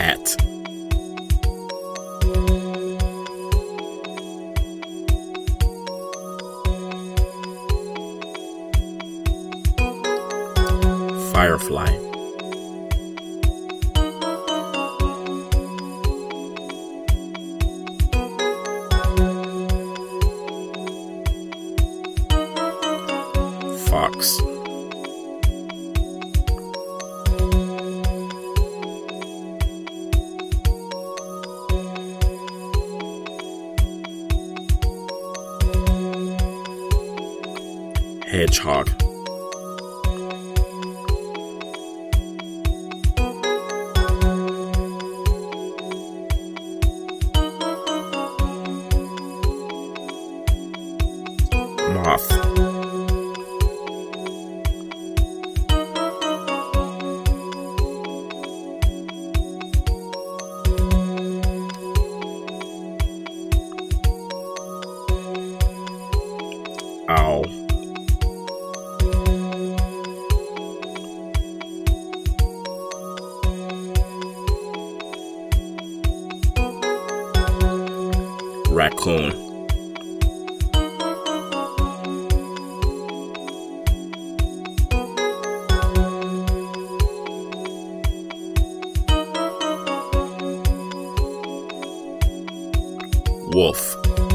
that. Firefly. Fox. Hedgehog. Moth. Owl. raccoon. Wolf.